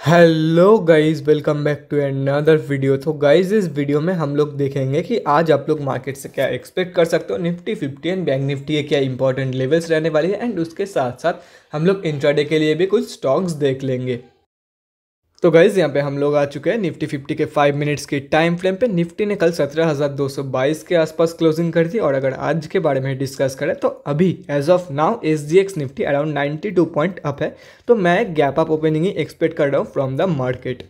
Hello guys welcome back to another video तो guys इस video में हम लोग देखेंगे कि आज आप लोग मार्केट से क्या एक्सपेक्ट कर सकते हो? Nifty fifty and bank Nifty के क्या इंपॉर्टेंट लेवल्स रहने वाली है? एंड उसके साथ साथ हम लोग इंट्राडे के लिए भी कुछ स्टॉक्स देख लेंगे। तो गाइज़ यहाँ पे हम लोग आ चुके हैं निफ्टी फिफ्टी के फाइव मिनट्स के टाइम फ्रेम पे। निफ्टी ने कल सत्रह हज़ार दो सौ बाईस के आसपास क्लोजिंग कर दी और अगर आज के बारे में डिस्कस करें तो अभी as of now S G X Nifty around ninety two point up है। तो मैं गैप अप ओपनिंग ही एक्सपेक्ट कर रहा हूँ फ्रॉम द मार्केट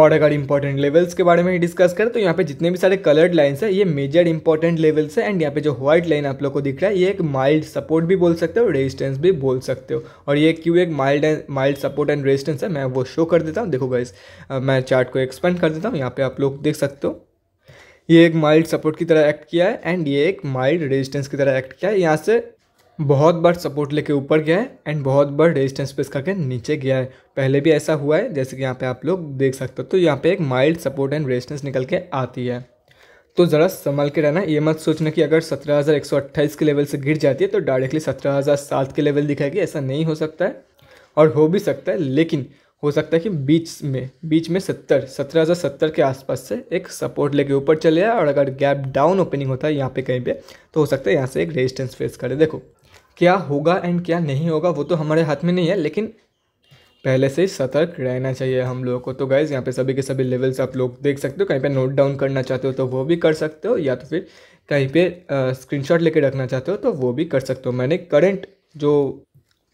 और अगर इंपॉर्टेंट लेवल्स के बारे में डिस्कस करें तो यहाँ पे जितने भी सारे कलर्ड लाइन्स है, ये मेजर इंपॉर्टेंट लेवल्स है एंड यहाँ पे जो व्हाइट लाइन आप लोग को दिख रहा है, ये एक माइल्ड सपोर्ट भी बोल सकते हो रेजिस्टेंस भी बोल सकते हो। और ये क्यों एक mild and mild support and resistance है, मैं वो शो कर देता हूँ। देखो गाइस मैं चार्ट को एक्सपेंड कर देता हूँ, यहाँ पे आप लोग देख सकते हो। ये एक माइल्ड सपोर्ट की तरह एक्ट किया है एंड ये एक माइल्ड रेजिस्टेंस की तरह एक्ट किया है। यहाँ से बहुत बार सपोर्ट लेके ऊपर गया है एंड बहुत बार रेजिस्टेंस पेस करके नीचे गया है। पहले भी ऐसा हुआ है, जैसे कि यहाँ पे आप लोग देख सकते हो तो यहाँ पे एक माइल्ड सपोर्ट एंड रेजिस्टेंस निकल के आती है। तो ज़रा संभल के रहना, ये मत सोचना कि अगर सत्रह हज़ार एक सौ अट्ठाईस के लेवल से गिर जाती है तो डायरेक्टली सत्रह हज़ार सात के लेवल दिखाएगी ऐसा नहीं हो सकता है। और हो भी सकता है, लेकिन हो सकता है कि बीच में बीच में सत्तर, सत्रह हज़ार सत्तर के आसपास से एक सपोर्ट लेके ऊपर चले जाए और अगर गैप डाउन ओपनिंग होता है यहाँ पे कहीं पे तो हो सकता है यहाँ से एक रेजिस्टेंस फेस करे। देखो क्या होगा एंड क्या नहीं होगा, वो तो हमारे हाथ में नहीं है, लेकिन पहले से ही सतर्क रहना चाहिए हम लोगों को। तो गाइज़ यहाँ पे सभी के सभी लेवल्स आप लोग देख सकते हो, कहीं पे नोट डाउन करना चाहते हो तो वो भी कर सकते हो, या तो फिर कहीं पे स्क्रीनशॉट लेके रखना चाहते हो तो वो भी कर सकते हो। मैंने करंट जो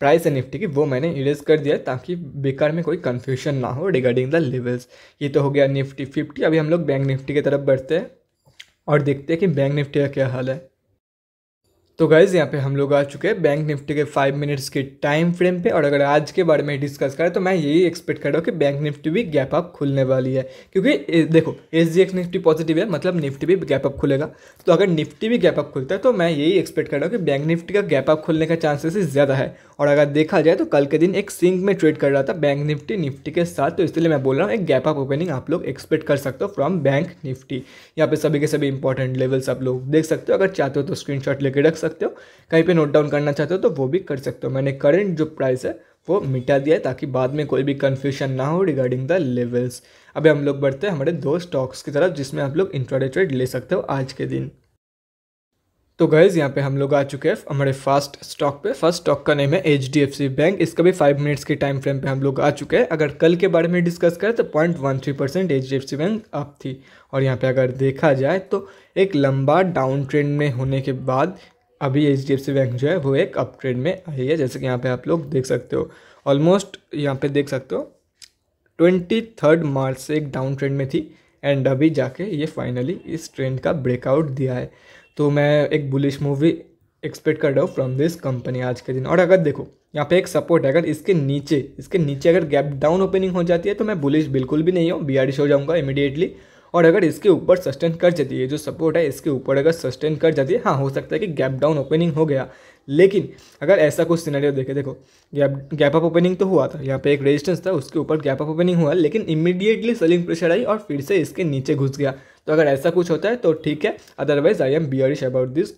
प्राइस है निफ्टी की, वो मैंने इरेज कर दिया ताकि बेकार में कोई कन्फ्यूज़न ना हो रिगार्डिंग द लेवल्स ये तो हो गया निफ्टी फिफ्टी अभी हम लोग बैंक निफ्टी की तरफ़ बढ़ते हैं और देखते हैं कि बैंक निफ्टी का क्या हाल है। तो गाइज़ यहाँ पे हम लोग आ चुके हैं बैंक निफ्टी के फाइव मिनट्स के टाइम फ्रेम पे और अगर आज के बारे में डिस्कस करें तो मैं यही एक्सपेक्ट कर रहा हूँ कि बैंक निफ्टी भी गैप अप खुलने वाली है। क्योंकि देखो S G X Nifty positive है मतलब निफ्टी भी गैप अप खुलेगा। तो अगर निफ्टी भी गैप अप खुलता है तो मैं यही एक्सपेक्ट कर रहा हूँ कि बैंक निफ्टी का गैप अप खुलने का चांसेस ज़्यादा है। और अगर देखा जाए तो कल के दिन एक सिंक में ट्रेड कर रहा था बैंक निफ्टी निफ्टी के साथ। तो इसलिए मैं बोल रहा हूँ, एक गैप अप ओपनिंग आप लोग एक्सपेक्ट कर सकते हो फ्रॉम बैंक निफ्टी यहाँ पे सभी के सभी इंपॉर्टेंट लेवल्स आप लोग देख सकते हो। अगर चाहते हो तो स्क्रीन लेके रख सकते हो। कहीं पे नोट डाउन करना चाहते हो तो वो भी कर सकते हो। मैंने करंट जो प्राइस है, वो मिटा दिया है ताकि बाद में कोई भी कन्फ्यूज़न ना हो रिगार्डिंग द लेवल्स अभी हम लोग बढ़ते हैं हमारे दो स्टॉक्स की तरफ़, जिसमें आप लोग इंट्राडे ट्रेड ले सकते हो आज के दिन। तो गैज़ यहाँ पे हम लोग आ चुके हैं हमारे फ़र्स्ट स्टॉक पे। फ़र्स्ट स्टॉक का नेम है H D F C bank इसका भी फाइव मिनट्स के टाइम फ्रेम पे हम लोग आ चुके हैं। अगर कल के बारे में डिस्कस करें तो point one three percent H D F C bank up थी। और यहाँ पे अगर देखा जाए तो एक लंबा डाउन ट्रेंड में होने के बाद अभी H D F C bank जो है, वो एक अप ट्रेंड में आई है, जैसे कि यहाँ पे आप लोग देख सकते हो। ऑलमोस्ट यहाँ पे देख सकते हो ट्वेंटी थर्ड मार्च से एक डाउन ट्रेंड में थी एंड अभी जाके ये फाइनली इस ट्रेंड का ब्रेकआउट दिया है। तो मैं एक बुलिश मूवी एक्सपेक्ट कर रहा हूँ फ्रॉम दिस कंपनी आज के दिन। और अगर देखो, यहाँ पे एक सपोर्ट है, अगर इसके नीचे इसके नीचे अगर गैप डाउन ओपनिंग हो जाती है तो मैं बुलिश बिल्कुल भी नहीं हूँ बी हो जाऊँगा इमीडिएटली और अगर इसके ऊपर सस्टेन कर जाती है, जो सपोर्ट है, इसके ऊपर अगर सस्टेन कर जाती है हाँ हो सकता है कि गैप डाउन ओपनिंग हो गया। लेकिन अगर ऐसा कुछ सिनेरियो देखे, देखो गैप गैप अप ओपनिंग तो हुआ था, यहाँ पे एक रेजिस्टेंस था, उसके ऊपर गैप अप ओपनिंग हुआ, लेकिन इमीडिएटली सेलिंग प्रेशर आई और फिर से इसके नीचे घुस गया। तो अगर ऐसा कुछ होता है तो ठीक है otherwise I am bearish about this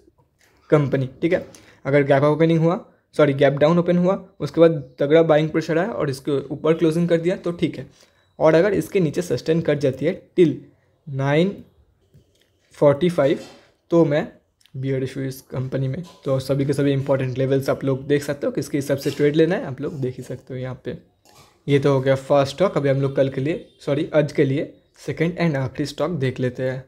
company ठीक है? अगर गैप अप ओपनिंग हुआ सॉरी गैप डाउन ओपन हुआ, उसके बाद तगड़ा बाइंग प्रेशर आया और इसके ऊपर क्लोजिंग कर दिया तो ठीक है। और अगर इसके नीचे सस्टेन कर जाती है टिल नाइन फोर्टी फाइव तो मैं बी एड इस कंपनी में तो सभी के सभी इंपॉर्टेंट लेवल्स आप लोग देख सकते हो, किसके हिसाब से ट्रेड लेना है, आप लोग देख ही सकते हो यहाँ पे। ये तो हो गया फ़र्स्ट स्टॉक अभी हम लोग कल के लिए सॉरी आज के लिए सेकेंड एंड आखिरी स्टॉक देख लेते हैं।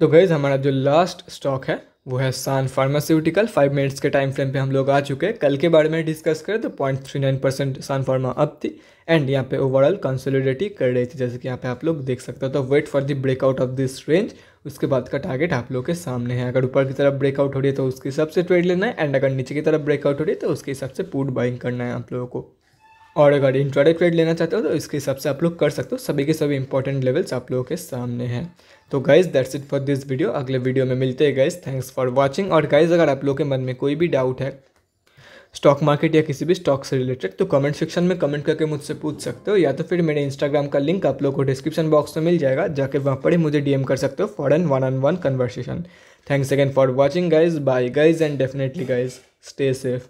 तो गैज़ हमारा जो लास्ट स्टॉक है वो है सान फार्मास्यूटिकल फाइव मिनट्स के टाइम फ्रेम पे हम लोग आ चुके हैं। कल के बारे में डिस्कस करें तो point three nine percent Sun pharma up थी। एंड यहाँ पे ओवरऑल कंसोलिडेटी कर रही थी, जैसे कि यहाँ पे आप लोग देख सकते हो। तो wait for the breakout of this range उसके बाद का टारगेट आप लोग के सामने है। अगर ऊपर की तरफ़ ब्रेकआउट हो रही है तो उसके हिसाब से ट्रेड लेना है। एंड अगर नीचे की तरफ़ ब्रेकआउट हो रही है तो उसके हिसाब से पुट बाइंग करना है आप लोगों को। और अगर इंट्राडे ट्रेड लेना चाहते हो तो इसके हिसाब से आप लोग कर सकते हो। सभी के सभी इंपॉर्टेंट लेवल्स आप लोगों के सामने हैं। तो guys that's it for this video अगले वीडियो में मिलते हैं गाइज़ थैंक्स फॉर वॉचिंग और गाइज़ अगर आप लोग के मन में कोई भी डाउट है स्टॉक मार्केट या किसी भी स्टॉक से रिलेटेड तो कमेंट सेक्शन में कमेंट करके मुझसे पूछ सकते हो। या तो फिर मेरे इंस्टाग्राम का लिंक आप लोग को डिस्क्रिप्शन बॉक्स में मिल जाएगा, जाके वहाँ पर ही मुझे डीएम कर सकते हो for an one on one conversation thanks again for watching guys bye guys and definitely guys stay safe